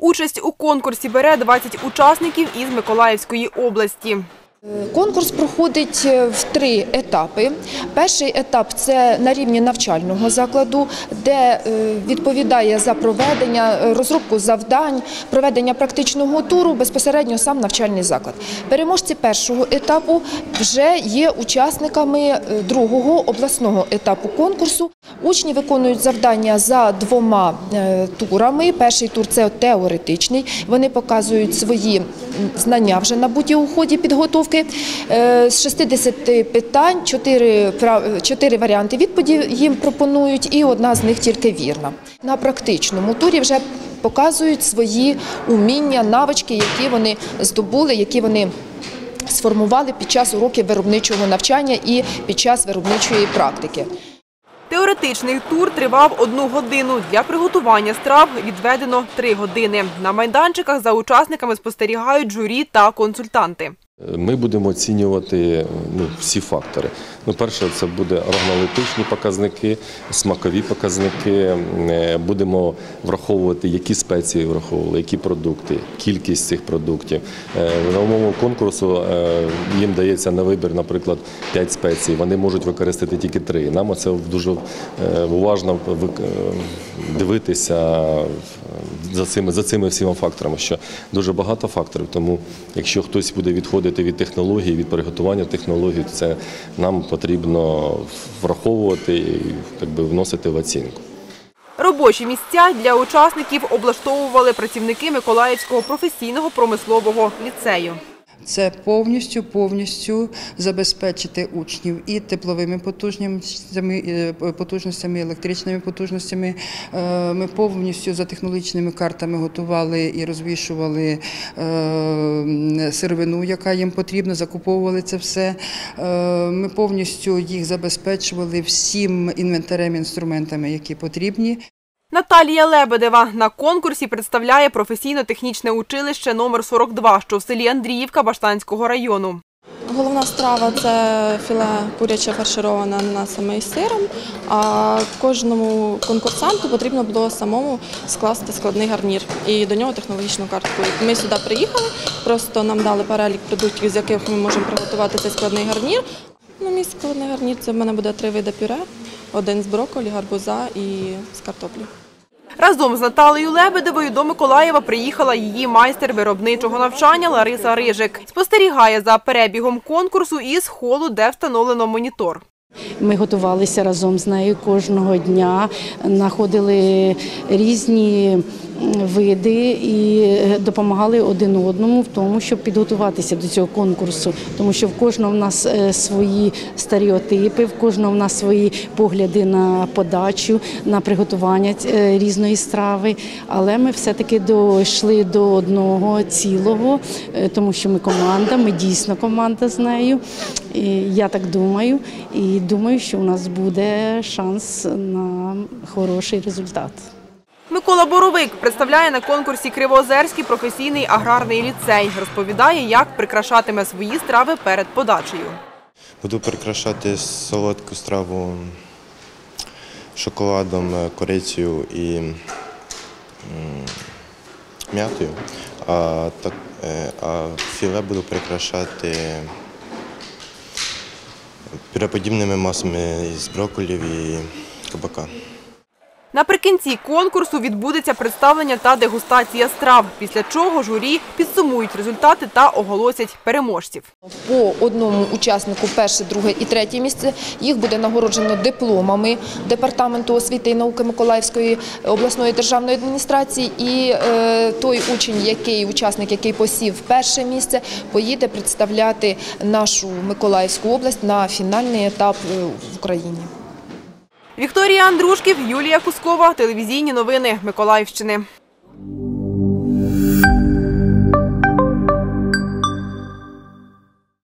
Участь у конкурсі бере 20 учасників із Миколаївської області. Конкурс проходить е, в три етапи. Перший етап це на рівні навчального закладу, де е, відповідає за проведення, е, розробку завдань, проведення практичного туру безпосередньо сам навчальний заклад. Переможці першого етапу вже є учасниками другого обласного етапу конкурсу. Учні виконують завдання за двома е, турами. Перший тур це теоретичний. Вони показують свої знання вже набуті у ході підготовки. Е, З 60 питань 4, 4 варіанти відповіді їм пропонують, і одна з них тільки вірна. На практичному турі вже показують свої уміння, навички, які вони здобули, які вони сформували під час уроків виробничого навчання і під час виробничої практики. Теоретичний тур тривав одну годину. Для приготування страв відведено три години. На майданчиках за учасниками спостерігають журі та консультанти. Ми будемо оцінювати ну, всі фактори. Ну, перше, це буде органолептичні показники, смакові показники. Е, Будемо враховувати, які спеції враховували, які продукти, кількість цих продуктів. Е, На умову конкурсу е, їм дається на вибір, наприклад, 5 спецій. Вони можуть використати тільки 3. Нам це дуже уважно дивитися за цими, за цими всіма факторами, що дуже багато факторів. Тому якщо хтось буде відходити від технології, від приготування технологій, це нам потрібно враховувати і так би, вносити в оцінку. Робочі місця для учасників облаштовували працівники Миколаївського професійного промислового ліцею. Це повністю повністю забезпечити учнів і тепловими потужностями, е, потужностями, електричними потужностями. Е, Ми повністю за технологічними картами готували і розвішували е, сировину, яка їм потрібна, закуповували це все. Ми повністю їх забезпечували всім інвентарем, інструментами, які потрібні. Наталія Лебедева на конкурсі представляє професійно-технічне училище номер 42, що в селі Андріївка Баштанського району. Головна страва це філе куряче фаршироване ананасами і сиром. А кожному конкурсанту потрібно було самому скласти складний гарнір і до нього технологічну картку. Ми сюди приїхали, просто нам дали перелік продуктів, з яких ми можемо приготувати цей складний гарнір. Ну, мій складний гарнір це в мене буде три види пюре, один з брокколі, гарбуза і з картоплі. Разом з Наталею Лебедевою до Миколаєва приїхала її майстер виробничого навчання Лариса Рижик. Спостерігає за перебігом конкурсу із холу, де встановлено монітор. Ми готувалися разом з нею кожного дня, знаходили різні види і допомагали один одному в тому, щоб підготуватися до цього конкурсу, тому що в кожного в нас е, свої стереотипи, в кожного в нас свої погляди на подачу, на приготування е, різної страви. Але ми все-таки дійшли до одного цілого, е, тому що ми команда, ми дійсно команда з нею. І я так думаю, і думаю, що у нас буде шанс на хороший результат. Микола Боровик представляє на конкурсі Кривоозерський професійний аграрний ліцей. Розповідає, як прикрашатиме свої страви перед подачею. Буду прикрашати солодку страву шоколадом, е, корицею і м'ятою, а, е, а філе буду прикрашати пюреподібними масами із брокколів і кабака. Наприкінці конкурсу відбудеться представлення та дегустація страв, після чого журі підсумують результати та оголосять переможців. По одному учаснику перше, друге і третє місце їх буде нагороджено дипломами Департаменту освіти і науки Миколаївської обласної державної адміністрації. І е, той учень, який учасник, який посів перше місце, поїде представляти нашу Миколаївську область на фінальний етап е, в Україні. Вікторія Андрушків, Юлія Кускова, телевізійні новини Миколаївщини.